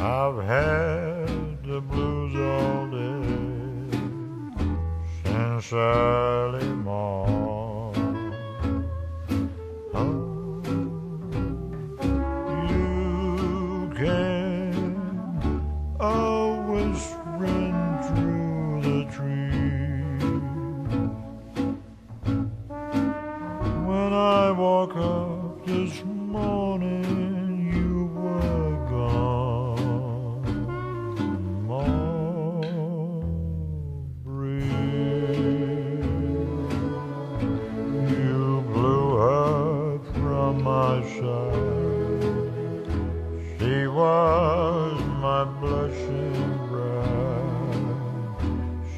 I've had the blues all day since early morn. Oh, you can always. Was my blushing bride.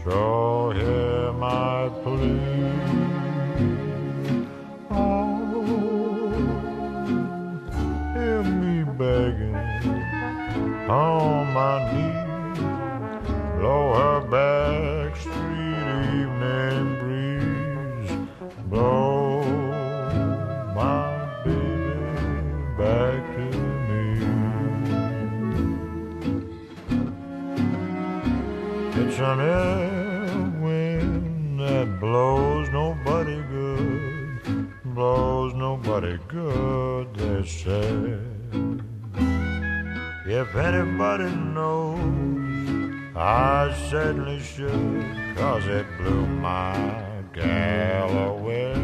So hear my plea. Oh, hear me begging on my knees. It's an air wind that blows nobody good, blows nobody good, they say. If anybody knows, I certainly should, cause it blew my gal away.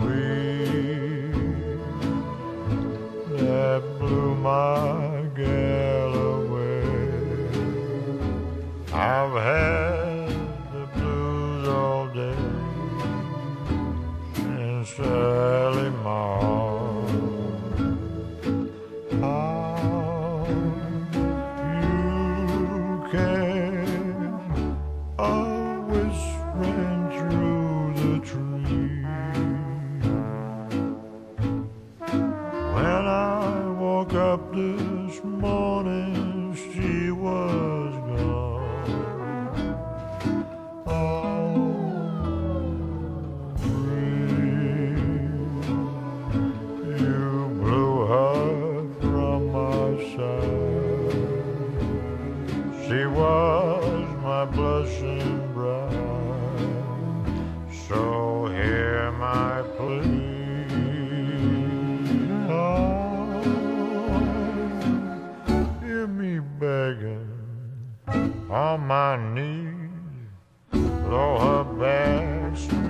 We that blew my I've had the blues all day early morning. How you whispering through the. When I woke up this morning, on my knees. Blow her back,